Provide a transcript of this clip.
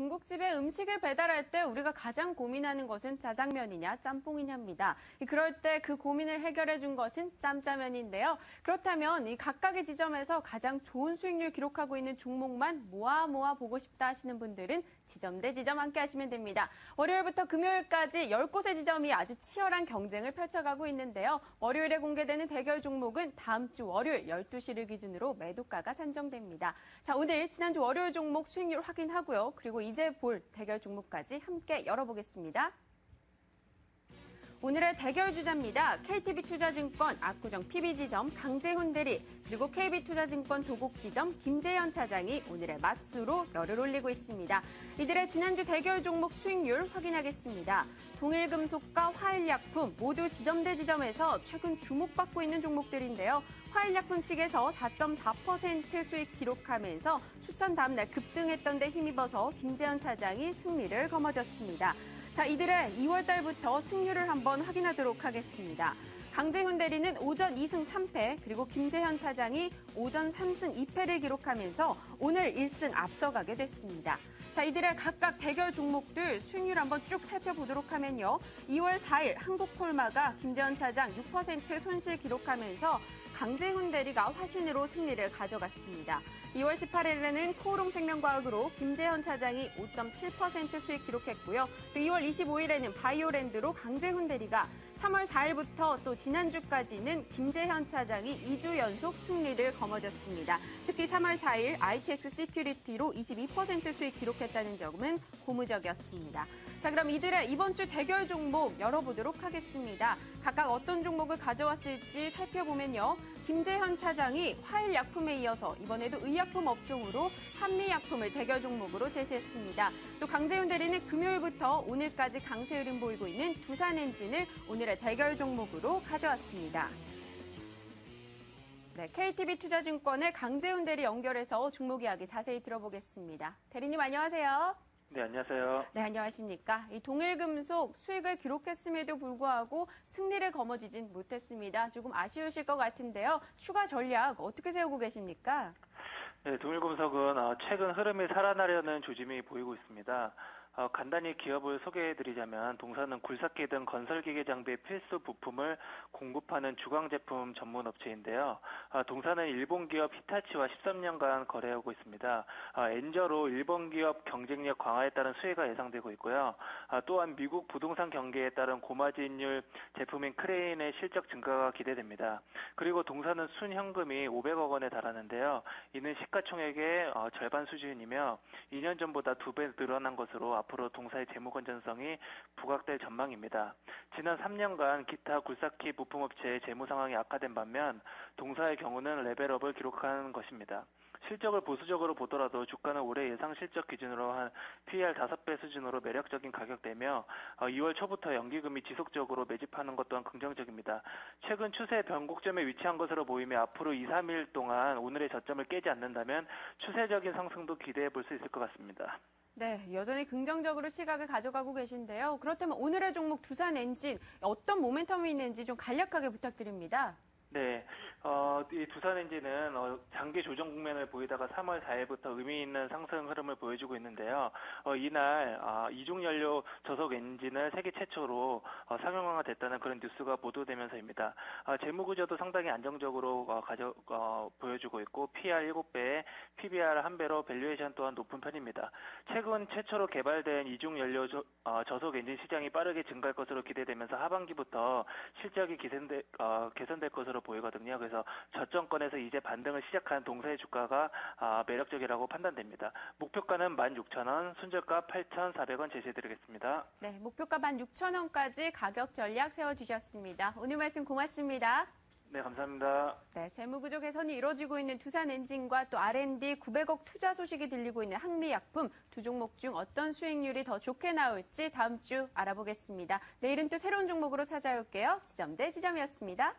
중국집에 음식을 배달할 때 우리가 가장 고민하는 것은 짜장면이냐 짬뽕이냐입니다. 그럴 때 그 고민을 해결해 준 것은 짬짜면인데요. 그렇다면 이 각각의 지점에서 가장 좋은 수익률 기록하고 있는 종목만 모아 모아 보고 싶다 하시는 분들은 지점 대 지점 함께 하시면 됩니다. 월요일부터 금요일까지 10곳의 지점이 아주 치열한 경쟁을 펼쳐가고 있는데요. 월요일에 공개되는 대결 종목은 다음 주 월요일 12시를 기준으로 매도가가 산정됩니다. 자, 오늘 지난주 월요일 종목 수익률 확인하고요. 그리고 이제 볼 대결 종목까지 함께 열어보겠습니다. 오늘의 대결 주자입니다. KTB 투자증권 압구정 PB지점 강재훈 대리 그리고 KB투자증권 도곡지점 김재현 차장이 오늘의 맞수로 열을 올리고 있습니다. 이들의 지난주 대결 종목 수익률 확인하겠습니다. 동일금속과 화일약품 모두 지점대 지점에서 최근 주목받고 있는 종목들인데요. 화일약품 측에서 4.4% 수익 기록하면서 추천 다음날 급등했던 데 힘입어서 김재현 차장이 승리를 거머쥐었습니다. 자, 이들의 2월 달부터 승률을 한번 확인하도록 하겠습니다. 강재훈 대리는 오전 2승 3패, 그리고 김재현 차장이 오전 3승 2패를 기록하면서 오늘 1승 앞서가게 됐습니다. 자, 이들의 각각 대결 종목들 수익률 한번 쭉 살펴보도록 하면요. 2월 4일 한국콜마가 김재현 차장 6% 손실 기록하면서 강재훈 대리가 화신으로 승리를 가져갔습니다. 2월 18일에는 코오롱 생명과학으로 김재현 차장이 5.7% 수익 기록했고요. 또 2월 25일에는 바이오랜드로 강재훈 대리가 3월 4일부터 또 지난주까지는 김재현 차장이 2주 연속 승리를 거머쥐었습니다. 특히 3월 4일 ITX 시큐리티로 22% 수익 기록했다는 점은 고무적이었습니다. 자, 그럼 이들의 이번 주 대결 종목 열어보도록 하겠습니다. 각각 어떤 종목을 가져왔을지 살펴보면요. 김재현 차장이 화일약품에 이어서 이번에도 의약품 업종으로 한미약품을 대결 종목으로 제시했습니다. 또 강재훈 대리는 금요일부터 오늘까지 강세 흐름 보이고 있는 두산엔진을 오늘 의 대결 종목으로 가져왔습니다. 네, KTB 투자증권의 강재훈 대리 연결해서 종목 이야기 자세히 들어보겠습니다. 대리님 안녕하세요. 네, 안녕하세요. 네, 안녕하십니까. 이 동일금속 수익을 기록했음에도 불구하고 승리를 거머쥐진 못했습니다. 조금 아쉬우실 것 같은데요. 추가 전략 어떻게 세우고 계십니까? 네, 동일금속은 어, 최근 흐름이 살아나려는 조짐이 보이고 있습니다. 어, 간단히 기업을 소개해드리자면 동사는 굴삭기 등 건설기계 장비의 필수 부품을 공급하는 주광 제품 전문 업체인데요. 어, 동사는 일본 기업 히타치와 13년간 거래하고 있습니다. 어, 엔저로 일본 기업 경쟁력 강화에 따른 수혜가 예상되고 있고요. 어, 또한 미국 부동산 경기에 따른 고마진율 제품인 크레인의 실적 증가가 기대됩니다. 그리고 동사는 순현금이 500억 원에 달하는데요. 이는 시가총액의 어, 절반 수준이며 2년 전보다 두 배 늘어난 것으로 앞으로 동사의 재무 건전성이 부각될 전망입니다. 지난 3년간 기타 굴삭기 부품업체의 재무 상황이 악화된 반면 동사의 경우는 레벨업을 기록한 것입니다. 실적을 보수적으로 보더라도 주가는 올해 예상 실적 기준으로 한 PER 5배 수준으로 매력적인 가격대며 2월 어, 초부터 연기금이 지속적으로 매집하는 것 또한 긍정적입니다. 최근 추세 변곡점에 위치한 것으로 보이며 앞으로 2, 3일 동안 오늘의 저점을 깨지 않는다면 추세적인 상승도 기대해 볼 수 있을 것 같습니다. 네, 여전히 긍정적으로 시각을 가져가고 계신데요. 그렇다면 오늘의 종목 두산 엔진 어떤 모멘텀이 있는지 좀 간략하게 부탁드립니다. 네, 어, 이 두산 엔진은 어, 장기 조정 국면을 보이다가 3월 4일부터 의미 있는 상승 흐름을 보여주고 있는데요. 어, 이날 어, 이중 연료 저속 엔진을 세계 최초로 어, 상용화됐다는 그런 뉴스가 보도되면서입니다. 어, 재무 구조도 상당히 안정적으로 어, 가져 어, 보여주고 있고 PER 7배, PBR 1배로 valuation 또한 높은 편입니다. 최근 최초로 개발된 이중 연료 저, 어, 저속 엔진 시장이 빠르게 증가할 것으로 기대되면서 하반기부터 실적이 개선될, 어, 개선될 것으로 것으로 보이거든요. 그래서 저점권에서 이제 반등을 시작한 동사의 주가가 아, 매력적이라고 판단됩니다. 목표가는 16,000원, 순저가 8,400원 제시해드리겠습니다. 네, 목표가 16,000원까지 가격 전략 세워주셨습니다. 오늘 말씀 고맙습니다. 네, 감사합니다. 네, 재무구조 개선이 이뤄지고 있는 두산 엔진과 또 R&D 900억 투자 소식이 들리고 있는 항미약품 두 종목 중 어떤 수익률이 더 좋게 나올지 다음 주 알아보겠습니다. 내일은 또 새로운 종목으로 찾아올게요. 지점대 지점이었습니다.